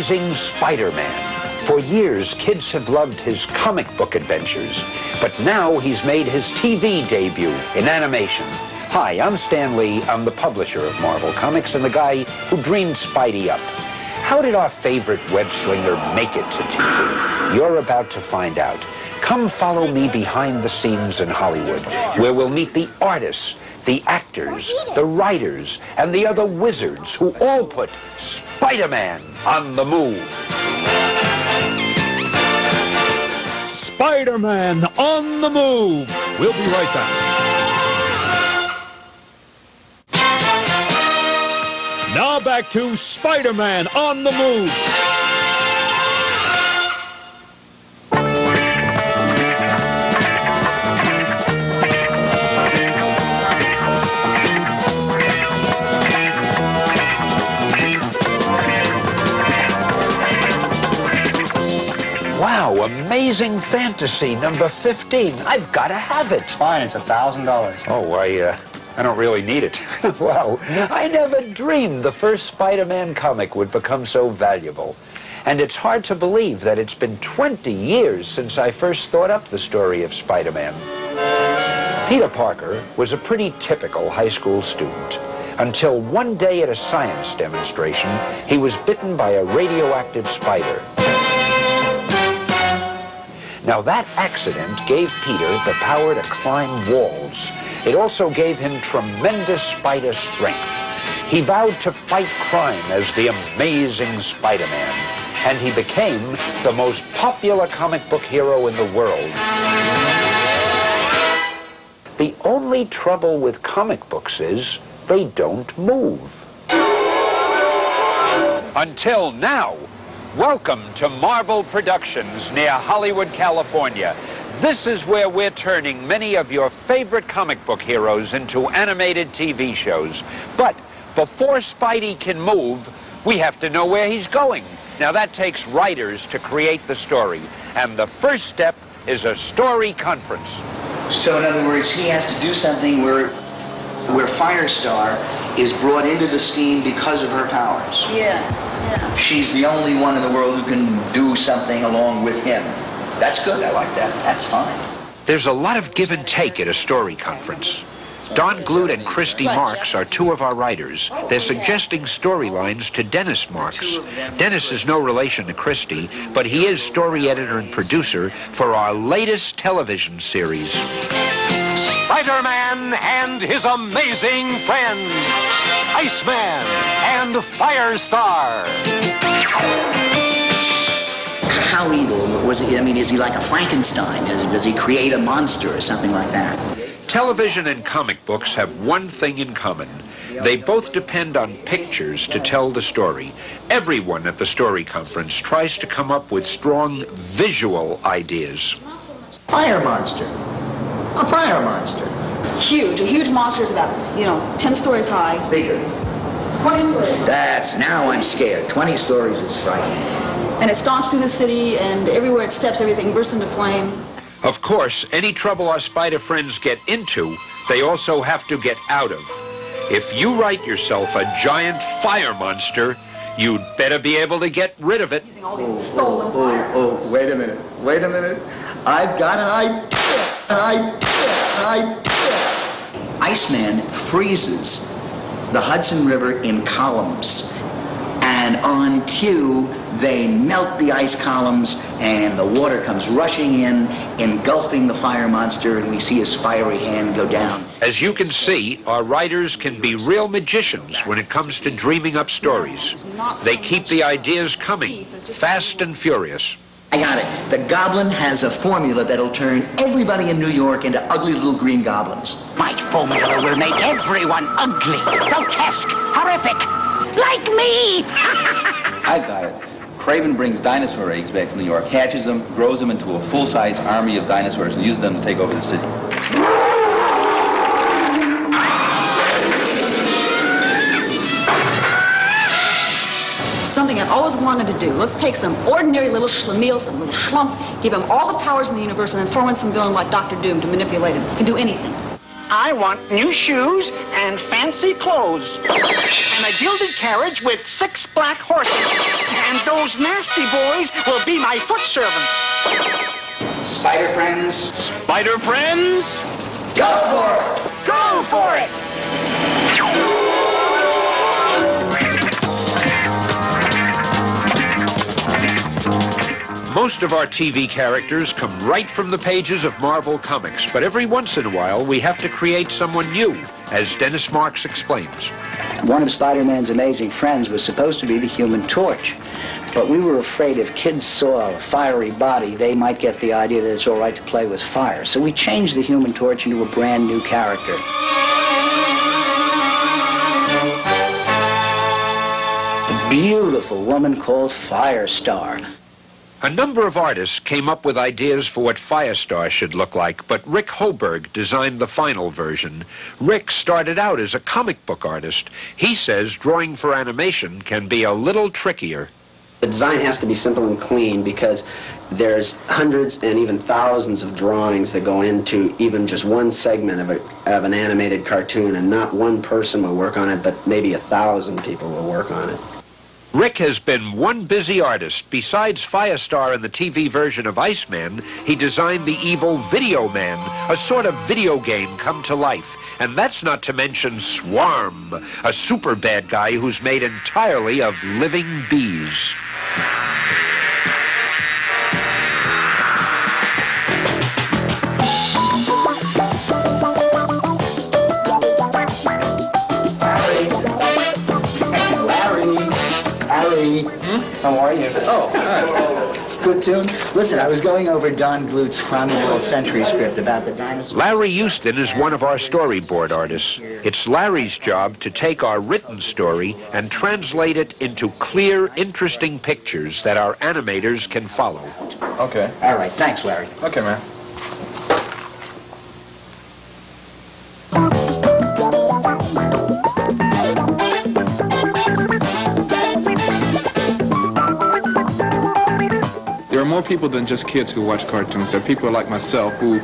Amazing Spider-Man. For years, kids have loved his comic book adventures, but now he's made his TV debut in animation. Hi, I'm Stan Lee. I'm the publisher of Marvel Comics and the guy who dreamed Spidey up. How did our favorite web slinger make it to TV? You're about to find out. Come follow me behind the scenes in Hollywood, where we'll meet the artists, the actors, the writers, and the other wizards who all put Spider-Man on the move. Spider-Man on the move. We'll be right back. Now back to Spider-Man on the move. Amazing fantasy number 15. I've got to have it. Fine, it's a thousand dollars. Oh, I, uh, I don't really need it. wow, I never dreamed the first Spider-Man comic would become so valuable. And it's hard to believe that it's been 20 years since I first thought up the story of Spider-Man. Peter Parker was a pretty typical high school student until one day at a science demonstration, he was bitten by a radioactive spider. Now that accident gave Peter the power to climb walls. It also gave him tremendous spider strength. He vowed to fight crime as the amazing Spider-Man, and he became the most popular comic book hero in the world. The only trouble with comic books is they don't move. Until now. Welcome to Marvel Productions near Hollywood, California. This is where we're turning many of your favorite comic book heroes into animated TV shows. But before Spidey can move, we have to know where he's going. Now that takes writers to create the story. And the first step is a story conference. So in other words, he has to do something where where Firestar is brought into the scheme because of her powers. Yeah, yeah. She's the only one in the world who can do something along with him. That's good. I like that. That's fine. There's a lot of give and take at a story conference. Don Glut and Christy Marx are two of our writers. They're oh, suggesting storylines to Dennis Marks. Dennis is no relation to Christy, but he is story editor and producer for our latest television series. Spider-Man and his amazing friends, Iceman and Firestar. How evil was he? I mean, is he like a Frankenstein? Does, does he create a monster or something like that? Television and comic books have one thing in common. They both depend on pictures to tell the story. Everyone at the story conference tries to come up with strong visual ideas. Fire monster. A fire monster. Huge. A huge monster is about, you know, 10 stories high. Bigger. 20 stories. That's now I'm scared. 20 stories is frightening. And it stomps through the city, and everywhere it steps, everything bursts into flame. Of course, any trouble our spider friends get into, they also have to get out of. If you write yourself a giant fire monster, you'd better be able to get rid of it. Using all these stolen fire. Oh, oh, oh, oh, wait a minute. Wait a minute. I've got an idea. An idea. An idea. Iceman freezes the Hudson River in columns. And on cue, they melt the ice columns and the water comes rushing in, engulfing the fire monster, and we see his fiery hand go down. As you can see, our writers can be real magicians when it comes to dreaming up stories. They keep the ideas coming, fast and furious. I got it. The goblin has a formula that'll turn everybody in New York into ugly little green goblins. My formula will make everyone ugly, grotesque, horrific, like me. I got it. Kraven brings dinosaur eggs back to New York, hatches them, grows them into a full-size army of dinosaurs, and uses them to take over the city. Something I've always wanted to do. Let's take some ordinary little schlemiel, some little schlump, give him all the powers in the universe, and then throw in some villain like Doctor Doom to manipulate him. He can do anything. I want new shoes and fancy clothes. And a gilded carriage with six black horses. And those nasty boys will be my foot servants. Spider friends, Spider friends? go for it! Go for it! Most of our TV characters come right from the pages of Marvel Comics, but every once in a while we have to create someone new, as Dennis Marks explains. One of Spider-Man's amazing friends was supposed to be the Human Torch. But we were afraid if kids saw a fiery body, they might get the idea that it's all right to play with fire. So we changed the Human Torch into a brand new character. A beautiful woman called Firestar. A number of artists came up with ideas for what Firestar should look like, but Rick Hoberg designed the final version. Rick started out as a comic book artist. He says drawing for animation can be a little trickier. The design has to be simple and clean because there's hundreds and even thousands of drawings that go into even just one segment of, a, of an animated cartoon, and not one person will work on it, but maybe a thousand people will work on it. Rick has been one busy artist. Besides Firestar and the TV version of Iceman, he designed the evil Video Man, a sort of video game come to life. And that's not to mention Swarm, a super bad guy who's made entirely of living bees. How are you? Oh, good tune. Listen, I was going over Don Glut's Crime of the World Century script about the dinosaurs. Larry Houston is one of our storyboard artists. It's Larry's job to take our written story and translate it into clear, interesting pictures that our animators can follow. Okay. All right, thanks, Larry. Okay, man. More people than just kids who watch cartoons. There are people like myself who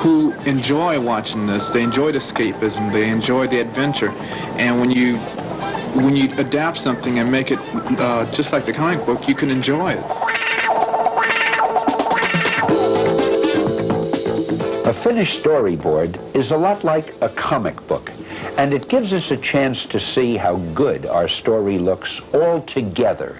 who enjoy watching this. They enjoy the escapism. They enjoy the adventure. And when you when you adapt something and make it uh, just like the comic book, you can enjoy it. A finished storyboard is a lot like a comic book, and it gives us a chance to see how good our story looks all together,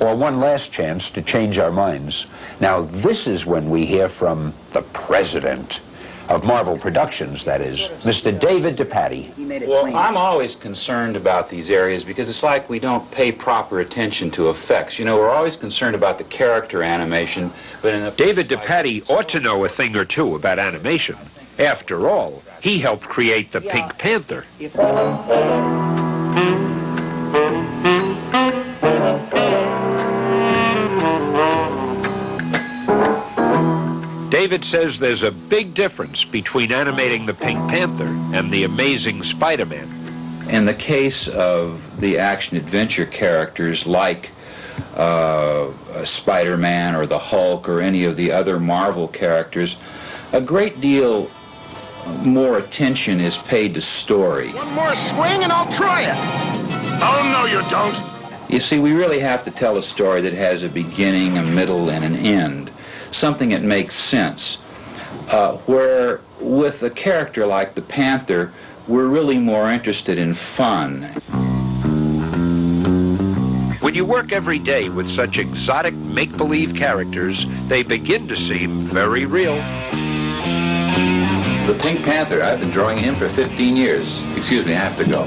or one last chance to change our minds. Now, this is when we hear from the president of Marvel Productions, that is, Mr. David DePatie. He made it Well. I'm always concerned about these areas because it's like we don't pay proper attention to effects. You know, we're always concerned about the character animation, but in the David DePatie ought to know a thing or two about animation. After all, he helped create the Pink Panther. David says there's a big difference between animating the Pink Panther and the Amazing Spider-Man. In the case of the action adventure characters like uh, Spider-Man or the Hulk or any of the other Marvel characters, a great deal more attention is paid to story. One more swing and I'll try it. Oh, no, you don't. You see, we really have to tell a story that has a beginning, a middle, and an end, something that makes sense. Uh, where with a character like the Panther, we're really more interested in fun. When you work every day with such exotic make-believe characters, they begin to seem very real. The Pink Panther, I've been drawing him for 15 years. Excuse me, I have to go.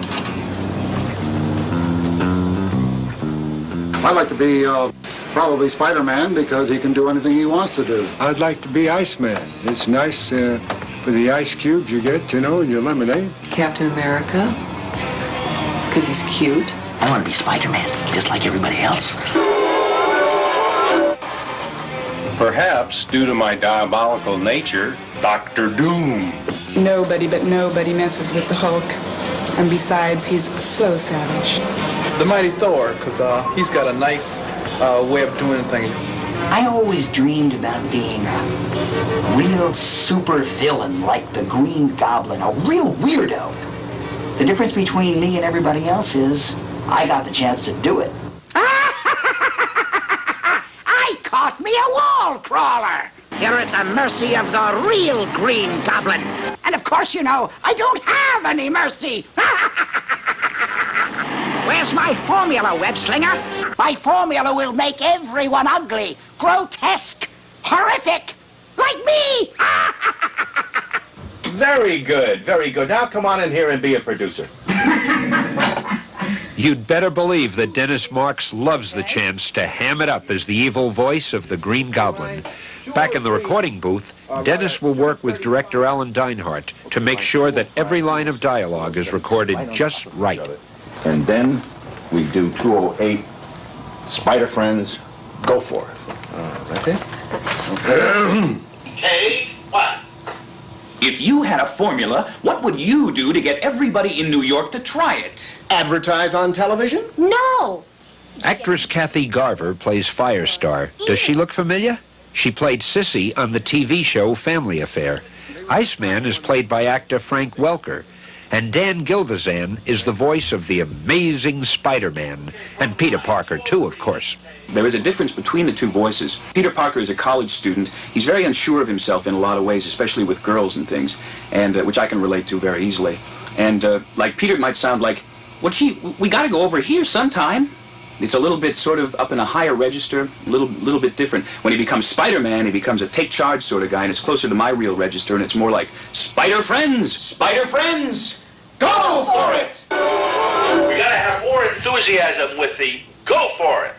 I'd like to be uh, probably Spider-Man because he can do anything he wants to do. I'd like to be Iceman. It's nice uh, for the ice cubes you get, you know, in your lemonade. Captain America, because he's cute. I want to be Spider-Man, just like everybody else. Perhaps, due to my diabolical nature, Doctor Doom. Nobody but nobody messes with the Hulk. And besides, he's so savage the mighty Thor, because uh, he's got a nice uh, way of doing things. I always dreamed about being a real super villain like the Green Goblin, a real weirdo. The difference between me and everybody else is I got the chance to do it. I caught me a wall crawler! You're at the mercy of the real Green Goblin. And of course, you know, I don't have any mercy. Where's my formula, web slinger? My formula will make everyone ugly, grotesque, horrific, like me. Very good, very good. Now come on in here and be a producer. You'd better believe that Dennis Marks loves the chance to ham it up as the evil voice of the Green Goblin. Back in the recording booth, Dennis will work with director Alan Dinehart to make sure that every line of dialogue is recorded just right. And then we do 208 Spider Friends, go for it. Uh, okay? Take one. If you had a formula, what would you do to get everybody in New York to try it? Advertise on television? No! Actress Kathy Garver plays Firestar. Does she look familiar? She played Sissy on the TV show Family Affair. Iceman is played by actor Frank Welker. And Dan Gilvezan is the voice of the amazing Spider-Man. And Peter Parker, too, of course. There is a difference between the two voices. Peter Parker is a college student. He's very unsure of himself in a lot of ways, especially with girls and things, and uh, which I can relate to very easily. And uh, like Peter it might sound like, well, gee, we got to go over here sometime. It's a little bit sort of up in a higher register, a little, little bit different. When he becomes Spider-Man, he becomes a take charge sort of guy, and it's closer to my real register, and it's more like Spider Friends, Spider Friends, go for it. We gotta have more enthusiasm with the go for it.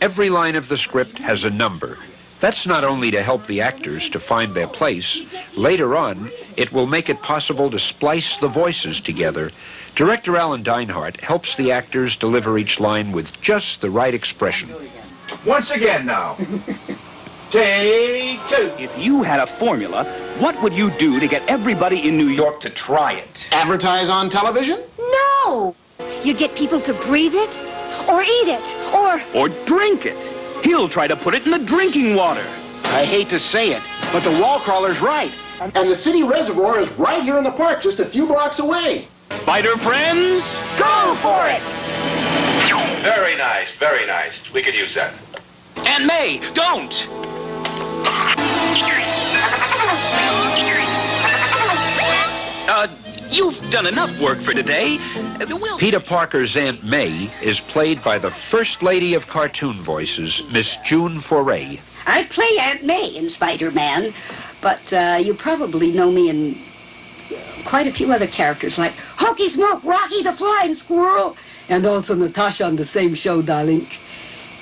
Every line of the script has a number. That's not only to help the actors to find their place. Later on, it will make it possible to splice the voices together. Director Alan Dinehart helps the actors deliver each line with just the right expression. Once again now. Take two. If you had a formula, what would you do to get everybody in New York to try it? Advertise on television? No! You get people to breathe it, or eat it, or... Or drink it. He'll try to put it in the drinking water. I hate to say it, but the wall crawler's right. And the city reservoir is right here in the park, just a few blocks away. Spider friends, go for it! Very nice, very nice. We could use that. And May, don't! You've done enough work for today. Uh, We'll Peter Parker's Aunt May is played by the First Lady of Cartoon Voices, Miss June Foray. I'd play Aunt May in Spider-Man, but uh, you probably know me in quite a few other characters like Hokey Smoke, Rocky the Flying Squirrel, and also Natasha on the same show, darling.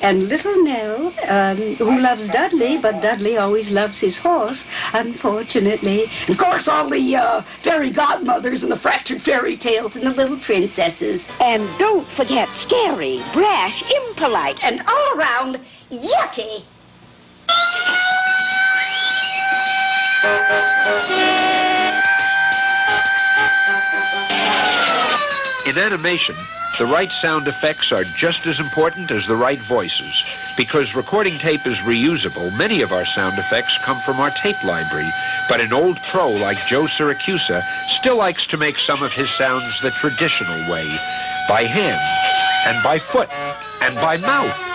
And little Nell, um, who loves Dudley, but Dudley always loves his horse, unfortunately. Of course, all the uh, fairy godmothers and the fractured fairy tales and the little princesses. And don't forget scary, brash, impolite, And all around, yucky. In animation, the right sound effects are just as important as the right voices. Because recording tape is reusable, many of our sound effects come from our tape library. But an old pro like Joe Siracusa still likes to make some of his sounds the traditional way by hand, and by foot, and by mouth.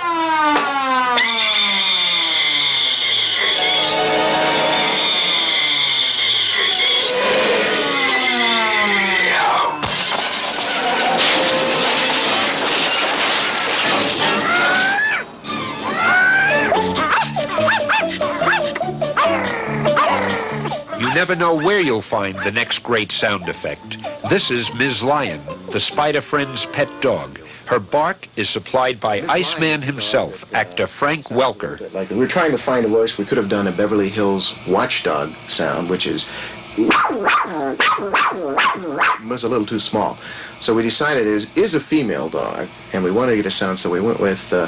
Never know where you'll find the next great sound effect. This is Ms. Lion, the Spider Friend's pet dog. Her bark is supplied by Iceman himself, actor Frank Welker. Like we were trying to find a voice. We could have done a Beverly Hills watchdog sound, which is was a little too small. So we decided it is, is a female dog, and we wanted to get a sound, so we went with. Uh,